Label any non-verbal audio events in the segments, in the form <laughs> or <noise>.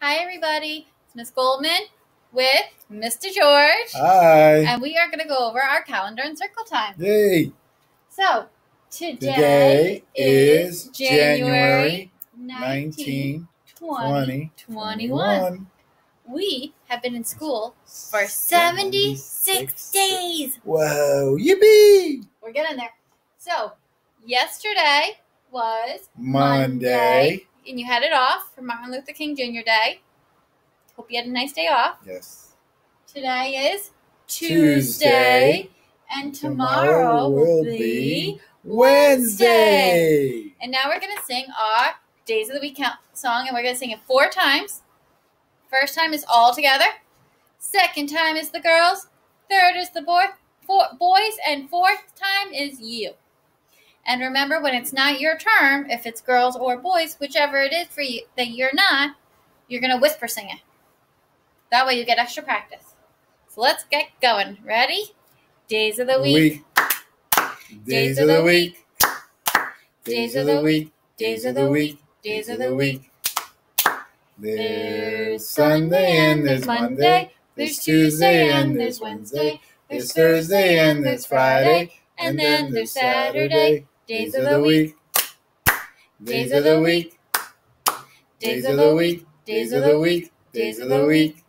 Hi, everybody. It's Miss Goldman with Mr. George. Hi. And we are going to go over our calendar and circle time. Yay. So, today, Today is January January 19, 19, 2021. 21. We have been in school for 76 days. Whoa. Yippee. We're getting there. So, yesterday was Monday. And you had it off for Martin Luther King Jr. Day. Hope you had a nice day off. Yes. Today is Tuesday, Tuesday. and tomorrow, will be. Wednesday. And now we're gonna sing our Days of the Week count song, and we're gonna sing it four times. First time is all together. Second time is the girls. Third is the boy, four, boys, and fourth time is you. And remember, when it's not your term, if it's girls or boys, whichever it is for you that you're not, you're gonna whisper sing it. That way you get extra practice. So let's get going. Ready? Days of the week. Days of the week. Days of the week. Days of the week. Days of the week. There's Sunday and there's Monday. There's Tuesday and there's Wednesday. There's Thursday and there's Friday. And then there's Saturday. Days of the week. Days of the week. Days of the week. Days of the week. Days of the week.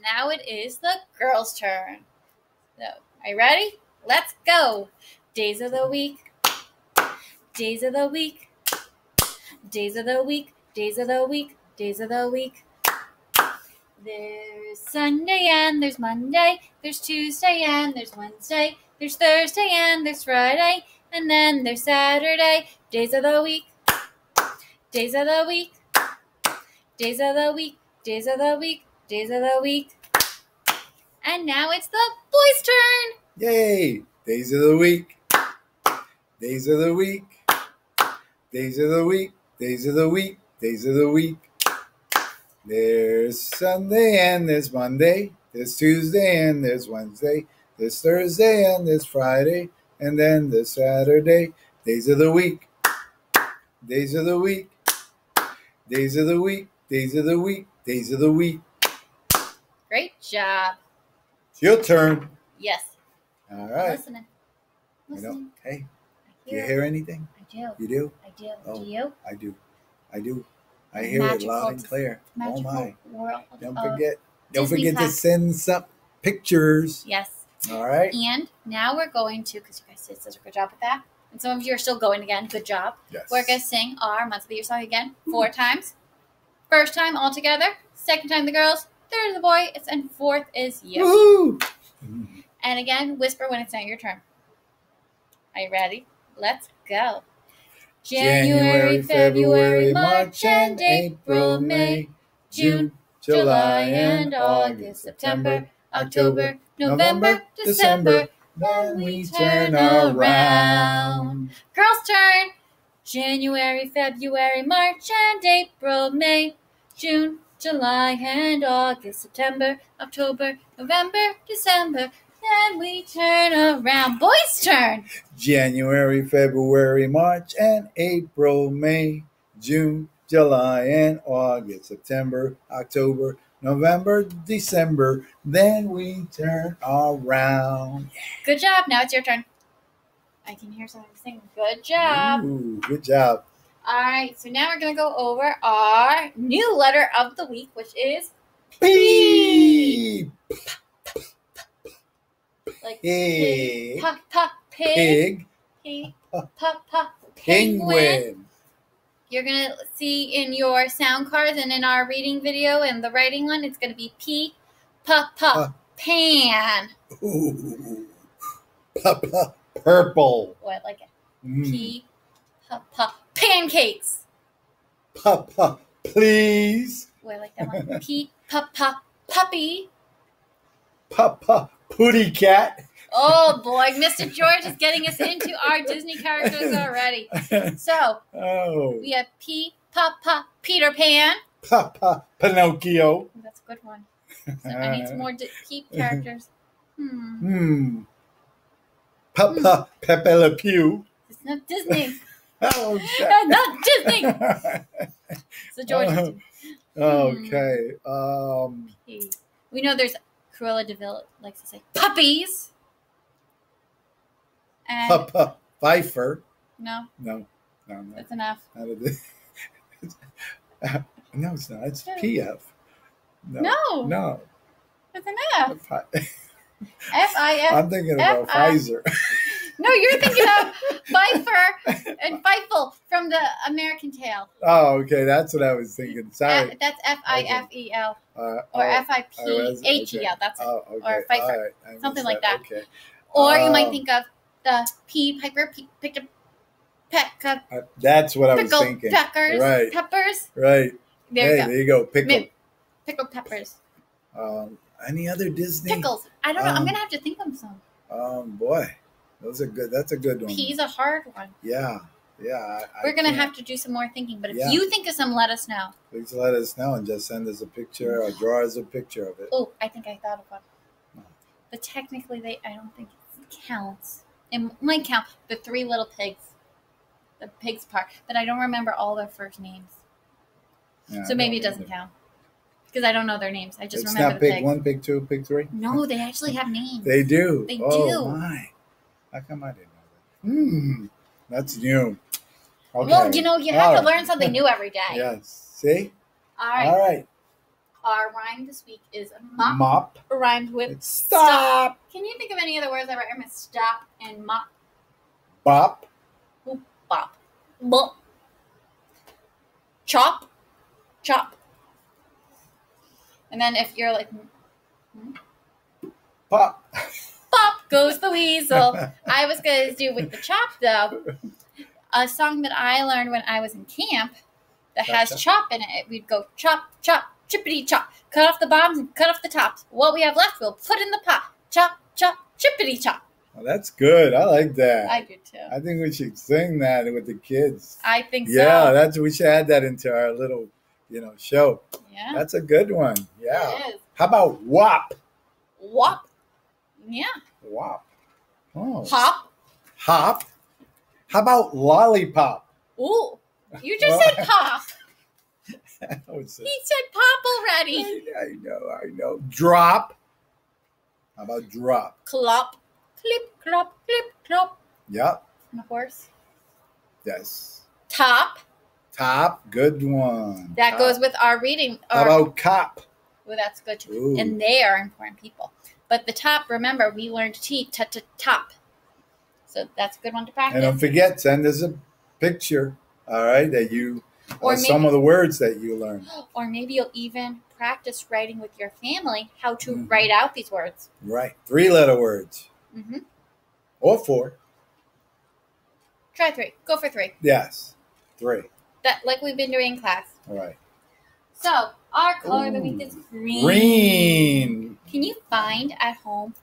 Now it is the girls' turn. So, are you ready? Let's go. Days of the week. Days of the week. Days of the week. Days of the week. Days of the week. There's Sunday and there's Monday. There's Tuesday and there's Wednesday. There's Thursday and there's Friday. And then there's Saturday. Days of the week. Days of the week. Days of the week. Days of the week. Days of the week. And now it's the boys' turn. Yay! Days of the week. Days of the week. Days of the week. Days of the week. Days of the week. There's Sunday and there's Monday. There's Tuesday and there's Wednesday. There's Thursday and there's Friday. And then the Saturday. Days of the week. Days of the week. Days of the week. Days of the week. Days of the week. Great job. It's your turn. Yes. All right. Listening. You know, Listening. hey, do you hear. anything? I do. You do? I do. Oh. Do you? I do. I do. I hear it loud and clear. Oh Magical my. world. Don't forget. Don't Disney forget to send some pictures. Yes. All right. And now we're going to, because you guys did such a good job with that, and some of you are still going again. Good job. Yes. We're going to sing our Month of the Year song again four times. First time all together. Second time the girls. Third is the boy. It's, and fourth is you. Woohoo! And again, whisper when it's not your turn. Are you ready? Let's go. January, February, March, and April, May, June, July, and August, September, October, November, December. Then we turn around. Girls' turn. January, February, March, and April, May, June, July, and August, September, October, November, December. Then we turn around. Boys' turn. January, February, March, and April, May, June, July, and August, September, October, November, December. Then we turn around. Good job. Now it's your turn. I can hear someone sing. Good job. Ooh, good job. All right. So now we're going to go over our new letter of the week, which is Beep. like Pig. pa pa pig, Pig. pig, pa pa penguin. Penguin. You're going to see in your sound cards and in our reading video and the writing one, it's going to be P pa Pa. pan. Ooh. Papa. Purple. Oh, I like it. Mm. P pa pa pancakes. Papa. Please. Oh, I like that one. P pa pa puppy. Papa. Putty cat. Oh boy, Mr. George is getting us into our Disney characters already. So oh. we have P, Papa, Peter Pan. Papa. Pinocchio. That's a good one. So I need some more di- P characters. Hmm. Hmm. Papa. Pepe Le Pew. It's not Disney. <laughs> Oh, Not Disney. <laughs> So George. is okay. Um, We know there's Cruella de Vil likes to say puppies. And Papa Pfeiffer. no, No, no, no. that's enough. <laughs> No, it's not. It's. PF. No. No, No. that's enough. <laughs> F I F. I'm thinking about F-I- Pfizer. <laughs> No, you're thinking of Pfeiffer and Fievel from the American Tail. Oh, okay. That's what I was thinking. F- Sorry. that's F I F E L Uh, or oh, F I P H E. L. That's it. Oh, okay. or Pfeiffer. Right. Something like that. Okay. Or you might Um, think of the P Piper P, picked a peck of Uh, that's what I was pickled thinking. peppers. Right. Peppers. Right. There hey, you go. there you go. Pickle. Pickled peppers. Um, any other Disney? Pickles. I don't know. I'm Um, gonna have to think of some. Um, boy, those are good. That's a good one. P's a hard one. Yeah. Yeah. I, We're I gonna can't- have to do some more thinking. But if Yeah. you think of some, let us know. Please let us know and just send us a picture or draw us a picture of it. Oh, I think I thought of one. But technically, they I don't think it counts. It might count. The three little pigs. The pigs part, but I don't remember all their first names, Yeah, so maybe it doesn't either. count because I don't know their names. I just it's remember not the pig pigs. one, pig two, pig three. No, they actually have names. They do. They oh, do. My. How come I didn't know that? Hmm. That's new. Okay. Well, you know, you have All to right. learn something new every day. <laughs> Yes. See. All right. All right. Our rhyme this week is mop, Mop. rhymed with It's stop. Can you think of any other words that rhyme with stop and mop? Bop. Bop. Bop. Chop. Chop. And then if you're like, hmm? Pop. pop goes the weasel. <laughs> I was going to do with the chop though. A song that I learned when I was in camp that has chop in it. We'd go chop, chop, chippity chop. Cut off the bottoms and cut off the tops. What we have left, we'll put in the pot. Chop, chop, chippity chop. Well, that's good. I like that. I do too. I think we should sing that with the kids. I think Yeah, so. that's we should add that into our little, you know, show. Yeah. That's a good one. Yeah. How about WAP? Wop. Yeah. WAP. Oh. Hop. Hop. How about lollipop? Ooh. You just said pop. <laughs> He said pop already. I, I know, I know. Drop. How about drop? Clop. Clip, clop, clip, clop. Yep. And a horse. Yes. Top. Top. Good one. That Top. goes with our reading. How Our, about cop? well, that's good too. Ooh. And they are important people. But the top, remember, we learned T, t, t, top. So that's a good one to practice. And don't forget, send us a picture. All right, that you Or or some of the words that you learn. <gasps> Or maybe you'll even practice writing with your family how to Mhm. write out these words. Right. Three letter words hmm or four. Try three. Go for three. Yes. Three. That like we've been doing in class. All right. So our color of the week is green. Green. Can you find at home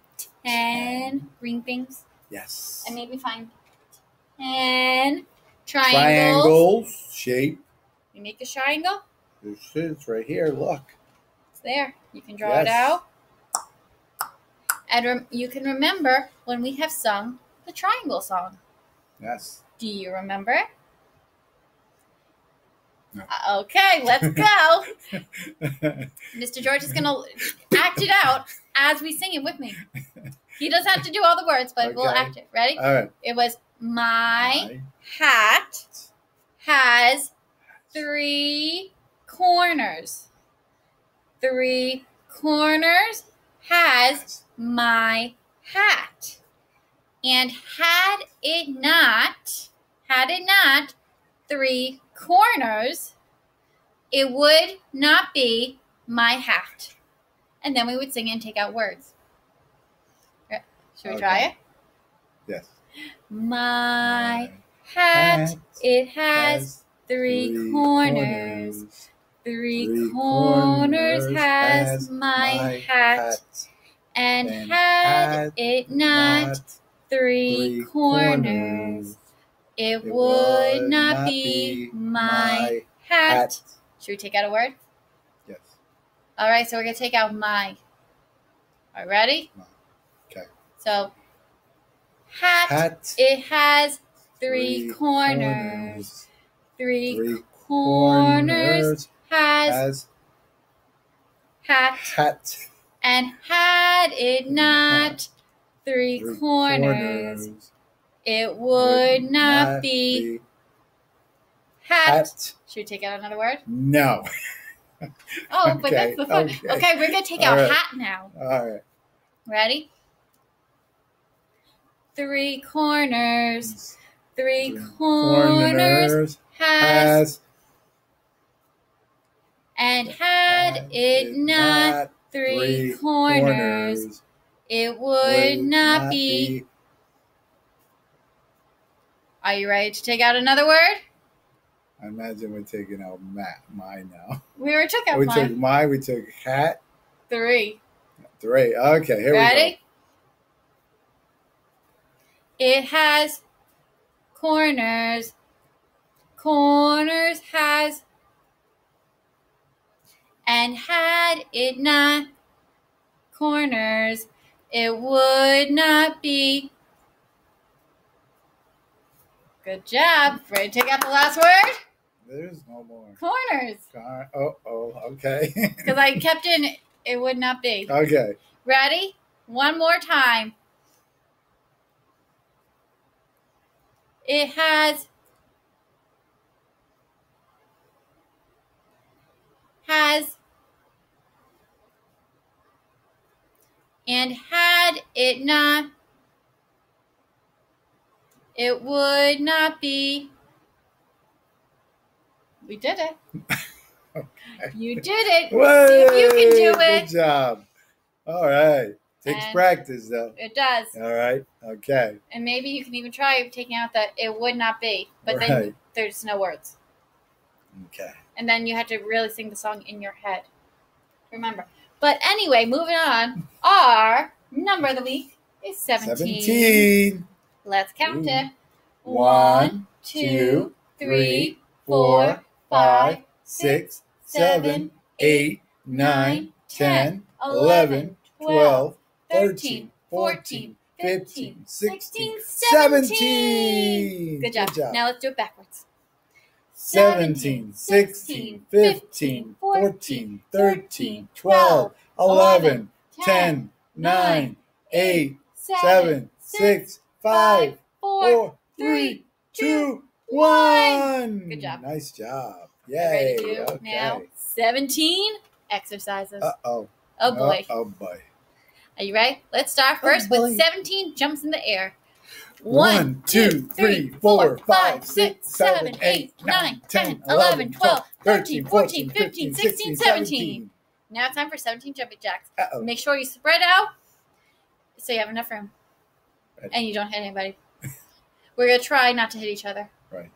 ten green things Yes. and maybe find ten triangles? Triangles. Shape. You make a triangle. It's right here. Look. It's there. You can draw it out. And rem- you can remember when we have sung the triangle song. Yes. Do you remember it? No. Uh, okay, let's <laughs> go. <laughs> Mr. George is going to act it out as we sing it with me. He doesn't have to do all the words, but we'll act it. Ready? All right. It was my My hat has three corners. Three corners has my hat. And had it not, had it not three corners, it would not be my hat. And then we would sing and take out words. Should we try it? Yes. My hat, it has three, corners. Three, Three corners, corners has, my, hat. And, and had it not three, corners, it, would not be my hat. Should we take out a word? Yes. All right, so we're going to take out my. All right, ready? Okay. So, hat, Hat. it has three, Three corners. Three, Three corners, corners has has hat hat. and had it not three, Three corners, it would not be hat. hat. Should we take out another word? No. <laughs> Oh, but Okay, that's the fun. okay. Okay, we're gonna take All out right. hat now. All right. Ready? Three corners. Three Three corners has has and had it not three corners, it would not be. Are you ready to take out another word? I imagine we're taking out Matt, mine now. We were took out We took mine. mine, we took hat, Three. three. Okay, here we go. Ready? It has corners. Corners has. And had it not corners, it would not be. Good job. Ready to take out the last word? There's no more. Corners. Car- Oh, oh, okay. <laughs> Because I kept in, it would not be. okay. Ready? One more time. It has has and had it not it would not be we did it <laughs> you did it See if you can do it. Good job. All right. Takes And- practice, though. it does All right. Okay. and maybe you can even try taking out that it would not be but then there's no words Okay. and then you have to really sing the song in your head remember but anyway moving on our number of the week is 17, 17. let's count Ooh. it One, two, three, four, five, six, seven, eight, nine, ten, eleven, twelve, thirteen, fourteen, fifteen, sixteen, seventeen. Good job. Now let's do it backwards. 17, 16, 15, 14, 13, 12, 11, 10, 9, 8, 7, 6, 5, 4, 3, 2, 1. Good job. Nice job. Yay. Okay. now 17 exercises. Uh oh. oh boy. Oh boy. Are you ready? Let's start Oh, first boy. with 17 jumps in the air. One, two, three, four, five, six, seven, eight, nine, ten, eleven, twelve, thirteen, fourteen, fifteen, sixteen, seventeen. Now it's time for 17 jumping jacks. Uh oh. Make sure you spread out so you have enough room. Right. And you don't hit anybody. <laughs> We're going to try not to hit each other. Right.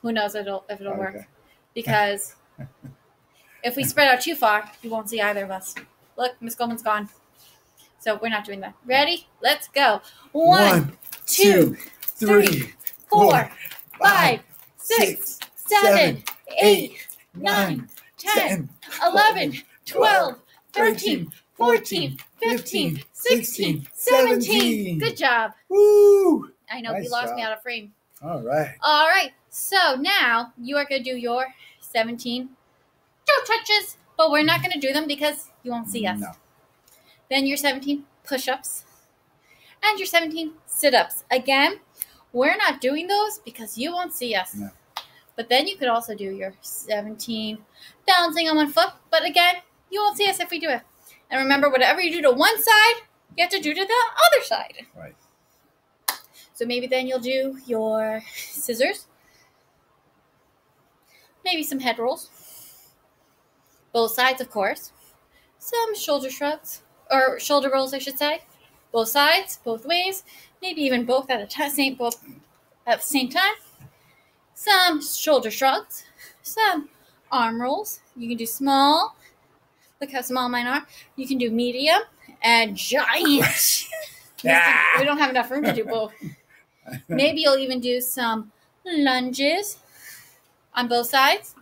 Who knows if it'll, if it'll work. Because <laughs> if we spread out too far, you won't see either of us. Look, Miss Goldman's gone. So we're not doing that. Ready? Let's go. One, One, two, three, four, five, six, seven, eight, nine, ten, eleven, twelve, thirteen, fourteen, fifteen, sixteen, seventeen. Good job. Woo! I know we Nice lost me job. out of frame. All right. All right. So now you are going to do your 17 toe touches, but we're not going to do them because you won't see us. No. Then your 17 push ups and your 17 sit ups. Again, we're not doing those because you won't see us. No. But then you could also do your 17 balancing on one foot. But again, you won't see us if we do it. And remember, whatever you do to one side, you have to do to the other side. Right. So maybe then you'll do your scissors, maybe some head rolls, both sides, of course, some shoulder shrugs, or shoulder rolls, I should say, both sides, both ways, maybe even both at a time, same both at the same time. Some shoulder shrugs, some arm rolls. You can do small. Look how small mine are. You can do medium and giant. <laughs> Ah! we don't have enough room to do both. <laughs> Maybe you'll even do some lunges on both sides.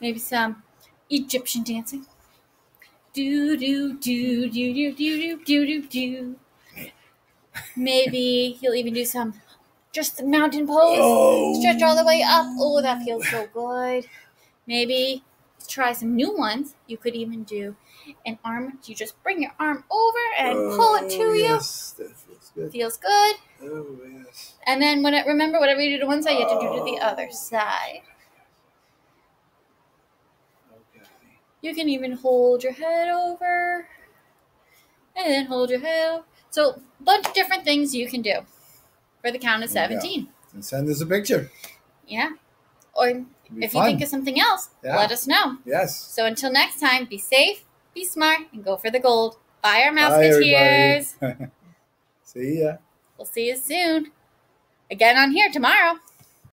Maybe some Egyptian dancing. Do do do do do do do do do do. Maybe you'll even do some just the mountain pose. Oh. Stretch all the way up. Oh, that feels so good. Maybe try some new ones. You could even do an arm. You just bring your arm over and pull it to Oh, you. Yes, that feels good. Feels good. Oh yes. And then when it, remember, whatever you do to one side, you have to do to the other Oh. side. You can even hold your head over and then hold your head. Over. So, bunch of different things you can do for the count of There 17. And send us a picture. Yeah. Or if you think of something else, Yeah. let us know. yes. So, until next time, be safe, be smart, and go for the gold. Bye, our Mouseketeers. <laughs> See ya. We'll see you soon. Again on here tomorrow.